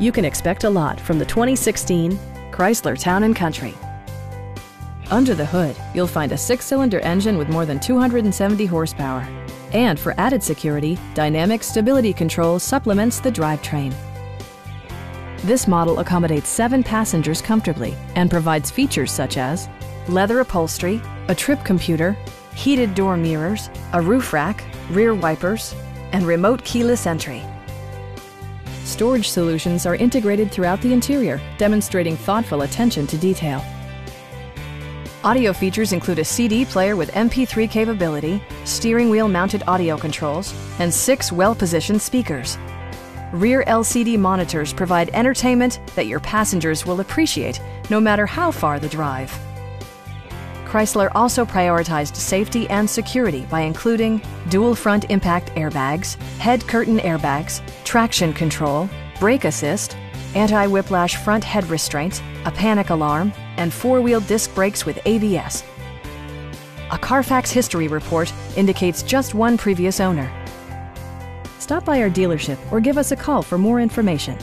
You can expect a lot from the 2016 Chrysler Town & Country. Under the hood, you'll find a six-cylinder engine with more than 270 horsepower. And for added security, Dynamic Stability Control supplements the drivetrain. This model accommodates seven passengers comfortably and provides features such as leather upholstery, a trip computer, heated door mirrors, a roof rack, rear wipers, and remote keyless entry. Storage solutions are integrated throughout the interior, demonstrating thoughtful attention to detail. Audio features include a CD player with MP3 capability, steering wheel mounted audio controls, and six well-positioned speakers. Rear LCD monitors provide entertainment that your passengers will appreciate no matter how far the drive. Chrysler also prioritized safety and security by including dual front impact airbags, head curtain airbags, traction control, brake assist, anti-whiplash front head restraints, a panic alarm, and four-wheel disc brakes with ABS. A Carfax history report indicates just one previous owner. Stop by our dealership or give us a call for more information.